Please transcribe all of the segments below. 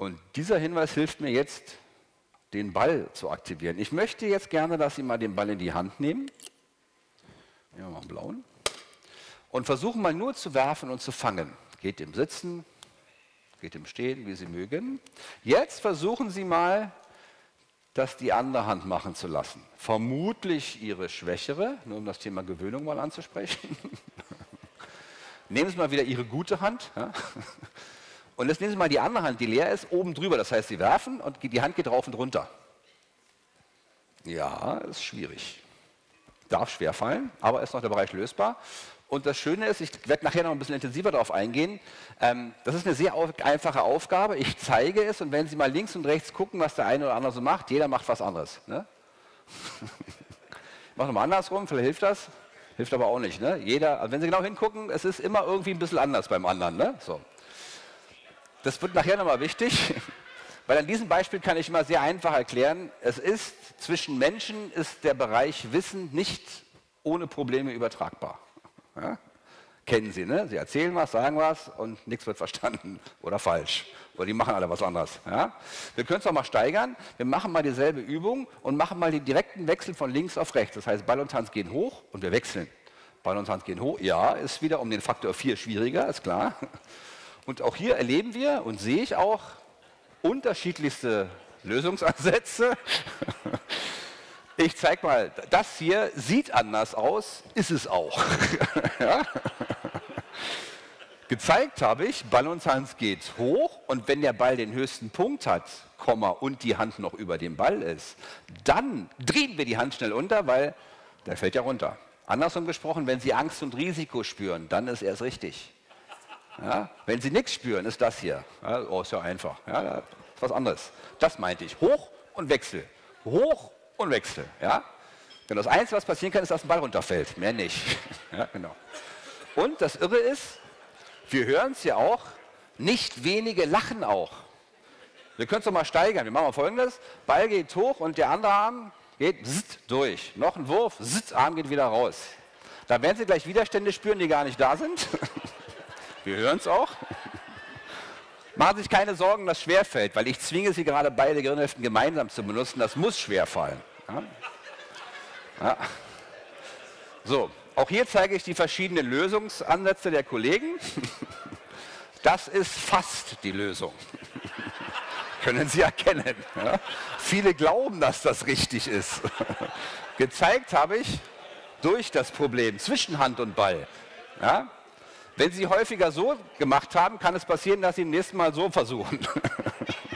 Und dieser Hinweis hilft mir jetzt, den Ball zu aktivieren. Ich möchte jetzt gerne, dass Sie mal den Ball in die Hand nehmen. Nehmen wir mal einen blauen. Und versuchen mal nur zu werfen und zu fangen. Geht im Sitzen, geht im Stehen, wie Sie mögen. Jetzt versuchen Sie mal, das die andere Hand machen zu lassen. Vermutlich Ihre schwächere, nur um das Thema Gewöhnung mal anzusprechen. nehmen Sie mal wieder Ihre gute Hand. Und jetzt nehmen Sie mal die andere Hand, die leer ist, oben drüber. Das heißt, Sie werfen und die Hand geht rauf und runter. Ja, ist schwierig. Darf schwer fallen, aber ist noch der Bereich lösbar. Und das Schöne ist, ich werde nachher noch ein bisschen intensiver darauf eingehen, ähm, das ist eine sehr auf, einfache Aufgabe. Ich zeige es und wenn Sie mal links und rechts gucken, was der eine oder andere so macht, jeder macht was anderes. Ne? Mach nochmal andersrum, vielleicht hilft das. Hilft aber auch nicht. Ne? Jeder, also wenn Sie genau hingucken, es ist immer irgendwie ein bisschen anders beim anderen. Ne? So. Das wird nachher nochmal wichtig, weil an diesem Beispiel kann ich mal sehr einfach erklären, es ist zwischen Menschen ist der Bereich Wissen nicht ohne Probleme übertragbar. Ja? Kennen Sie, ne? Sie erzählen was, sagen was und nichts wird verstanden oder falsch. Oder die machen alle was anderes. Ja? Wir können es auch mal steigern. Wir machen mal dieselbe Übung und machen mal den direkten Wechsel von links auf rechts. Das heißt, Ball und Tanz gehen hoch und wir wechseln. Ball und Tanz gehen hoch. Ja, ist wieder um den Faktor 4 schwieriger, ist klar. Und auch hier erleben wir und sehe ich auch unterschiedlichste Lösungsansätze. Ich zeige mal, das hier sieht anders aus, ist es auch. ja? Gezeigt habe ich, Ball und Hans geht hoch und wenn der Ball den höchsten Punkt hat, Komma, und die Hand noch über dem Ball ist, dann drehen wir die Hand schnell unter, weil der fällt ja runter. Andersrum gesprochen, wenn Sie Angst und Risiko spüren, dann ist erst richtig. Ja? Wenn Sie nichts spüren, ist das hier. Ja, oh, ist ja einfach. Ja, ist was anderes. Das meinte ich. Hoch und Wechsel. Hoch und Wechsel. Ja? Genau, das Einzige, was passieren kann, ist, dass ein Ball runterfällt. Mehr nicht. Ja, genau. Und das Irre ist, wir hören es ja auch, nicht wenige lachen auch. Wir können es doch mal steigern. Wir machen mal folgendes: Ball geht hoch und der andere Arm geht zzzt, durch. Noch ein Wurf, zzzt, Arm geht wieder raus. Da werden Sie gleich Widerstände spüren, die gar nicht da sind. Wir hören es auch. Machen Sie sich keine Sorgen, dass es schwerfällt, weil ich zwinge Sie gerade beide Gehirnhälften gemeinsam zu benutzen. Das muss schwerfallen. Ja? Ja. So, auch hier zeige ich die verschiedenen Lösungsansätze der Kollegen. Das ist fast die Lösung. Können Sie erkennen. Ja? Viele glauben, dass das richtig ist. Gezeigt habe ich durch das Problem zwischen Hand und Ball. Ja? Wenn Sie häufiger so gemacht haben, kann es passieren, dass Sie im nächsten Mal so versuchen.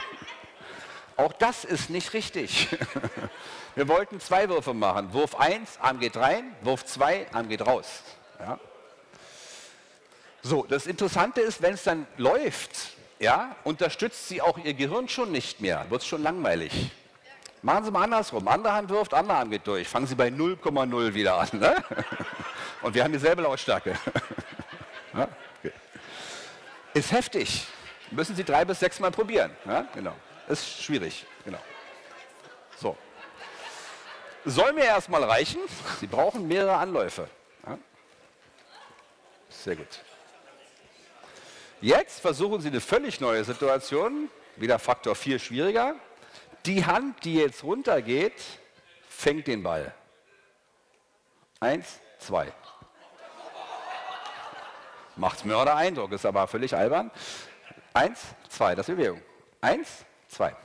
Auch das ist nicht richtig. Wir wollten zwei Würfe machen. Wurf 1, Arm geht rein, Wurf 2, Arm geht raus. Ja. So, das Interessante ist, wenn es dann läuft, ja, unterstützt sie auch ihr Gehirn schon nicht mehr, wird es schon langweilig. Machen Sie mal andersrum. Andere Hand wirft, andere Hand geht durch. Fangen Sie bei 0,0 wieder an. Ne? Und wir haben dieselbe Lautstärke. Ja? Okay. Ist heftig. Müssen Sie drei bis sechs Mal probieren. Ja? Genau. Ist schwierig. Genau. So. Soll mir erstmal reichen. Sie brauchen mehrere Anläufe. Ja? Sehr gut. Jetzt versuchen Sie eine völlig neue Situation. Wieder Faktor 4 schwieriger. Die Hand, die jetzt runtergeht, fängt den Ball. Eins, zwei. Macht Mörder-Eindruck, ist aber völlig albern. Eins, zwei, das ist Bewegung. Eins, zwei.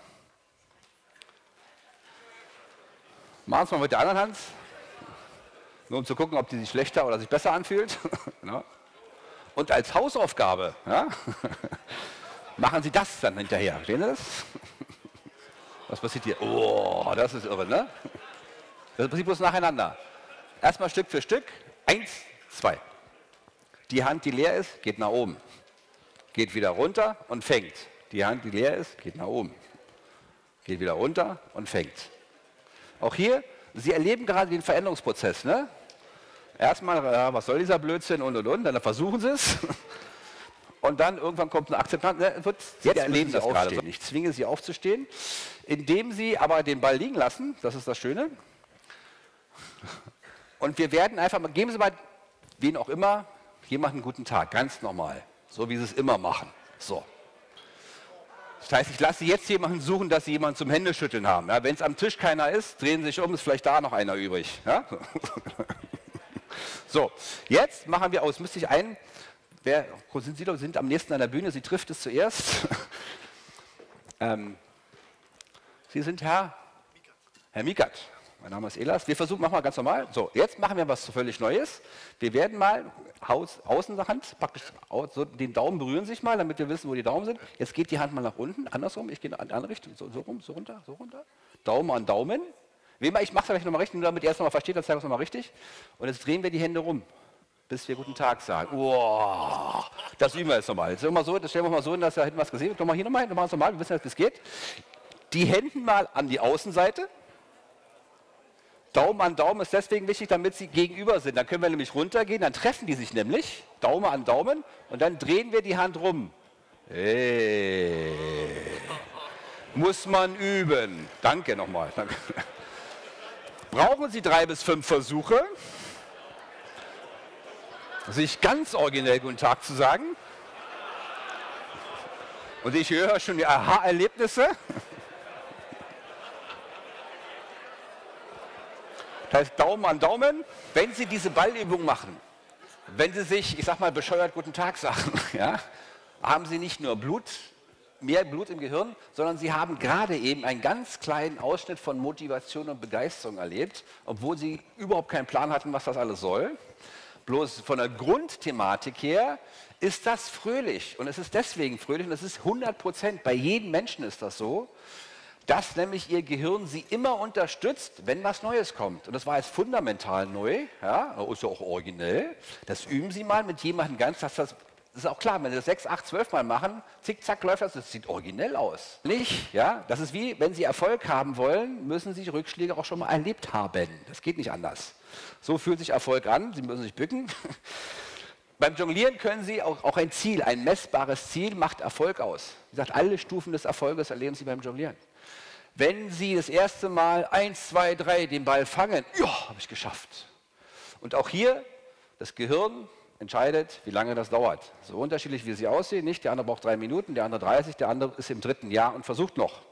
Machen es mal mit der anderen Hand, nur um zu gucken, ob die sich schlechter oder sich besser anfühlt. Und als Hausaufgabe ja, machen Sie das dann hinterher. Verstehen Sie das? Was passiert hier? Oh, das ist irre, ne? Das passiert bloß nacheinander. Erstmal Stück für Stück. Eins, zwei. Die Hand, die leer ist, geht nach oben. Geht wieder runter und fängt. Die Hand, die leer ist, geht nach oben. Geht wieder runter und fängt. Auch hier, Sie erleben gerade den Veränderungsprozess. Ne? Erstmal, ja, was soll dieser Blödsinn und und und, dann versuchen Sie es. Und dann irgendwann kommt eine Akzeptanz. Ne, wird, jetzt erleben Sie das gerade. Ich zwinge Sie aufzustehen, indem Sie aber den Ball liegen lassen. Das ist das Schöne. Und wir werden einfach mal, geben Sie mal, wen auch immer, jemanden guten Tag, ganz normal, so wie sie es immer machen. So. Das heißt, ich lasse jetzt jemanden suchen, dass sie jemanden zum Händeschütteln haben. Ja, Wenn es am Tisch keiner ist, drehen sie sich um, ist vielleicht da noch einer übrig. Ja? so, jetzt machen wir aus. Müsste ich einen, wer sind Sie sind am nächsten an der Bühne, Sie trifft es zuerst. ähm, Sie sind Herr? Herr Mikat. Mein Name ist Elas. Wir versuchen, machen wir ganz normal. So, jetzt machen wir was völlig Neues. Wir werden mal Haus, Außenhand, praktisch so, den Daumen berühren sich mal, damit wir wissen, wo die Daumen sind. Jetzt geht die Hand mal nach unten, andersrum. Ich gehe in die andere Richtung, so, so rum, so runter, so runter. Daumen an Daumen. ich mache es vielleicht nochmal richtig, nur damit ihr es nochmal versteht, dann zeige ich es nochmal richtig. Und jetzt drehen wir die Hände rum, bis wir guten Tag sagen. Oh, das üben wir jetzt nochmal. Jetzt mal so, das stellen wir mal so hin, dass ihr hinten was gesehen habt. Nochmal hier nochmal, nochmal normal, wir wissen jetzt, wie es geht. Die Hände mal an die Außenseite. Daumen an Daumen ist deswegen wichtig, damit sie gegenüber sind. Dann können wir nämlich runtergehen, dann treffen die sich nämlich, Daumen an Daumen, und dann drehen wir die Hand rum. Hey. Muss man üben. Danke nochmal. Brauchen Sie drei bis fünf Versuche, sich ganz originell Guten Tag zu sagen? Und ich höre schon die Aha-Erlebnisse. Das heißt Daumen an Daumen, wenn Sie diese Ballübung machen, wenn Sie sich, ich sag mal, bescheuert Guten Tag sagen, ja, haben Sie nicht nur Blut, mehr Blut im Gehirn, sondern Sie haben gerade eben einen ganz kleinen Ausschnitt von Motivation und Begeisterung erlebt, obwohl Sie überhaupt keinen Plan hatten, was das alles soll. Bloß von der Grundthematik her ist das fröhlich. Und es ist deswegen fröhlich und es ist 100 Prozent, bei jedem Menschen ist das so, dass nämlich ihr Gehirn sie immer unterstützt, wenn was Neues kommt. Und das war jetzt fundamental neu, ja, ist ja auch originell. Das üben Sie mal mit jemandem ganz, dass das das ist auch klar, wenn Sie das sechs, acht, zwölf Mal machen, zickzack läuft das, das sieht originell aus. Nicht, ja? Das ist wie, wenn Sie Erfolg haben wollen, müssen Sie Rückschläge auch schon mal erlebt haben. Das geht nicht anders. So fühlt sich Erfolg an, Sie müssen sich bücken. Beim Jonglieren können Sie auch, auch ein Ziel, ein messbares Ziel macht Erfolg aus. Wie gesagt, alle Stufen des Erfolges erleben Sie beim Jonglieren. Wenn Sie das erste Mal 1, 2, 3 den Ball fangen, ja, habe ich geschafft. Und auch hier, das Gehirn entscheidet, wie lange das dauert. So unterschiedlich, wie sie aussehen, nicht. Der andere braucht drei Minuten, der andere 30, der andere ist im dritten Jahr und versucht noch.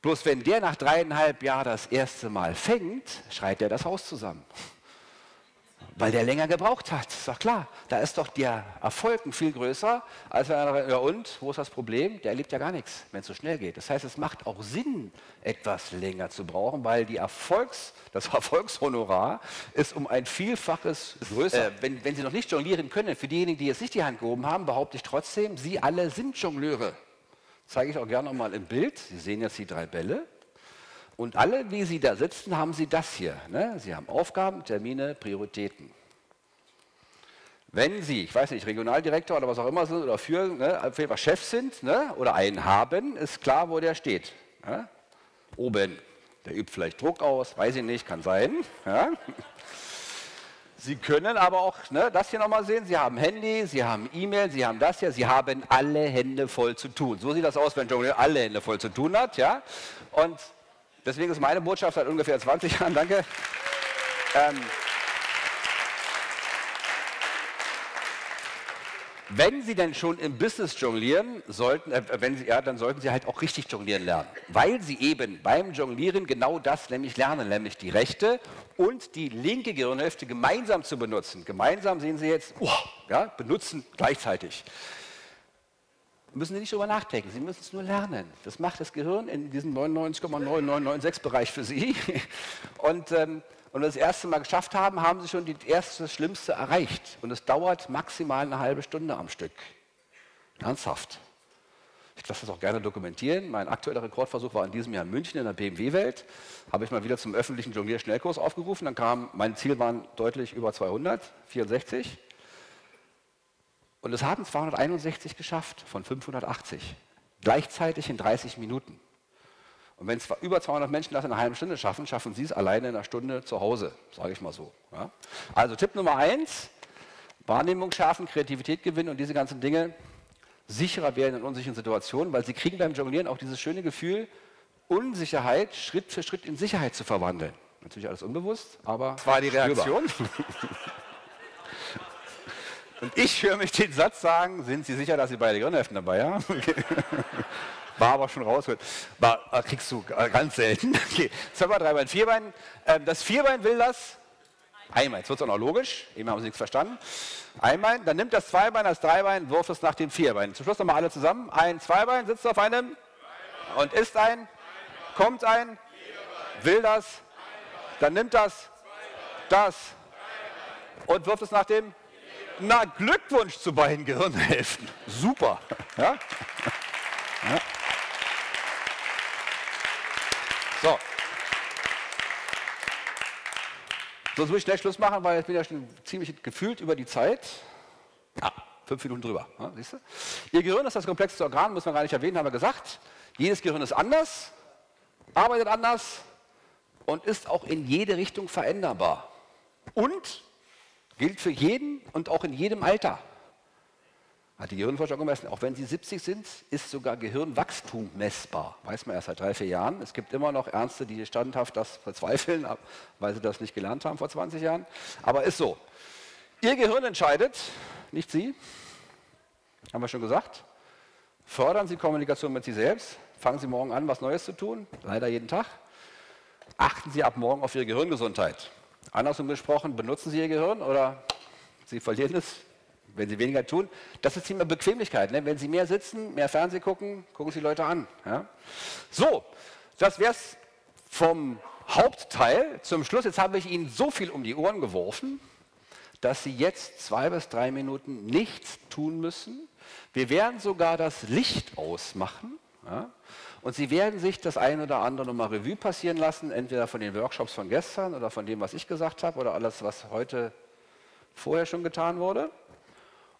Bloß wenn der nach dreieinhalb Jahren das erste Mal fängt, schreit er das Haus zusammen weil der länger gebraucht hat. Ist doch klar. Da ist doch der Erfolg viel größer, als wenn einer, ja und, wo ist das Problem? Der erlebt ja gar nichts, wenn es so schnell geht. Das heißt, es macht auch Sinn, etwas länger zu brauchen, weil die Erfolgs, das Erfolgshonorar ist um ein Vielfaches größer. Äh, wenn, wenn Sie noch nicht jonglieren können, für diejenigen, die jetzt nicht die Hand gehoben haben, behaupte ich trotzdem, Sie alle sind Jongleure. Zeige ich auch gerne nochmal im Bild. Sie sehen jetzt die drei Bälle. Und alle, wie Sie da sitzen, haben Sie das hier. Ne? Sie haben Aufgaben, Termine, Prioritäten. Wenn Sie, ich weiß nicht, Regionaldirektor oder was auch immer sind oder für, ne, auf jeden Fall Chef sind ne, oder einen haben, ist klar, wo der steht. Ja? Oben. Der übt vielleicht Druck aus, weiß ich nicht, kann sein. Ja? Sie können aber auch ne, das hier nochmal sehen. Sie haben Handy, Sie haben E-Mail, Sie haben das hier. Sie haben alle Hände voll zu tun. So sieht das aus, wenn Joe alle Hände voll zu tun hat. Ja? Und Deswegen ist meine Botschaft seit ungefähr 20 Jahren, danke. Ähm, wenn Sie denn schon im Business jonglieren sollten, äh, wenn Sie, ja, dann sollten Sie halt auch richtig jonglieren lernen. Weil Sie eben beim Jonglieren genau das nämlich lernen, nämlich die rechte und die linke Gehirnhälfte gemeinsam zu benutzen. Gemeinsam sehen Sie jetzt, oh, ja, benutzen gleichzeitig müssen Sie nicht darüber nachdenken, Sie müssen es nur lernen. Das macht das Gehirn in diesem 99,9996-Bereich für Sie. Und, ähm, und wenn Sie das erste Mal geschafft haben, haben Sie schon die erste Schlimmste erreicht. Und es dauert maximal eine halbe Stunde am Stück. Ernsthaft. Ich lasse das auch gerne dokumentieren. Mein aktueller Rekordversuch war in diesem Jahr in München in der BMW-Welt. Habe ich mal wieder zum öffentlichen Jonglier-Schnellkurs aufgerufen. Dann kam, mein Ziel waren deutlich über 200, 64. Und es haben 261 geschafft von 580. Gleichzeitig in 30 Minuten. Und wenn es über 200 Menschen das in einer halben Stunde schaffen, schaffen sie es alleine in einer Stunde zu Hause, sage ich mal so. Ja? Also Tipp Nummer eins, Wahrnehmung schärfen, Kreativität gewinnen und diese ganzen Dinge sicherer werden in unsicheren Situationen, weil sie kriegen beim Jonglieren auch dieses schöne Gefühl, Unsicherheit Schritt für Schritt in Sicherheit zu verwandeln. Natürlich alles unbewusst, aber das war die Reaktion. Und ich höre mich den Satz sagen, sind Sie sicher, dass Sie beide Gehirnhälften dabei haben? Okay. War aber schon rausgeholt. War, äh, kriegst du ganz selten. Okay. Zweimal, Dreibein, Vierbein. Ähm, das Vierbein will das einmal. Jetzt wird es auch noch logisch. Eben haben Sie nichts verstanden. Einmal, dann nimmt das Zweibein, das Dreibein, wirft es nach dem Vierbein. Zum Schluss nochmal alle zusammen. Ein Zweibein sitzt auf einem und ist ein, kommt ein, will das, dann nimmt das, das und wirft es nach dem. Na, Glückwunsch zu beiden Gehirnhälften. Super. Ja? Ja. So. So, jetzt muss ich schnell Schluss machen, weil ich bin ja schon ziemlich gefühlt über die Zeit. Ja, fünf Minuten drüber. Ja, siehst du? Ihr Gehirn ist das komplexeste Organ, muss man gar nicht erwähnen, haben wir gesagt. Jedes Gehirn ist anders, arbeitet anders und ist auch in jede Richtung veränderbar. Und gilt für jeden und auch in jedem Alter. Hat die Gehirnforschung gemessen. Auch wenn sie 70 sind, ist sogar Gehirnwachstum messbar. Weiß man erst seit drei, vier Jahren. Es gibt immer noch Ärzte, die standhaft das verzweifeln, weil sie das nicht gelernt haben vor 20 Jahren. Aber ist so. Ihr Gehirn entscheidet, nicht Sie. Haben wir schon gesagt. Fördern Sie Kommunikation mit sich selbst. Fangen Sie morgen an, was Neues zu tun. Leider jeden Tag. Achten Sie ab morgen auf Ihre Gehirngesundheit. Andersrum gesprochen, benutzen Sie Ihr Gehirn oder Sie verlieren es wenn sie weniger tun. Das ist Thema Bequemlichkeit. Ne? Wenn sie mehr sitzen, mehr Fernsehen gucken, gucken sie Leute an. Ja? So, das wäre es vom Hauptteil. Zum Schluss, jetzt habe ich Ihnen so viel um die Ohren geworfen, dass Sie jetzt zwei bis drei Minuten nichts tun müssen. Wir werden sogar das Licht ausmachen. Ja? Und Sie werden sich das eine oder andere nochmal Revue passieren lassen, entweder von den Workshops von gestern oder von dem, was ich gesagt habe oder alles, was heute vorher schon getan wurde.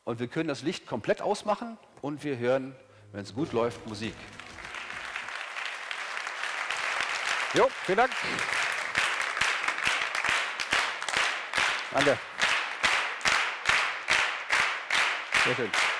Und wir können das Licht komplett ausmachen und wir hören, wenn es gut läuft, Musik. Jo, vielen Dank. Danke. Sehr schön.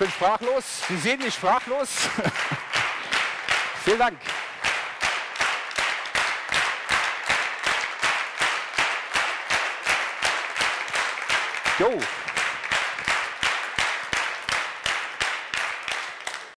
Bin sprachlos. Sie sehen mich sprachlos. Vielen Dank. Jo.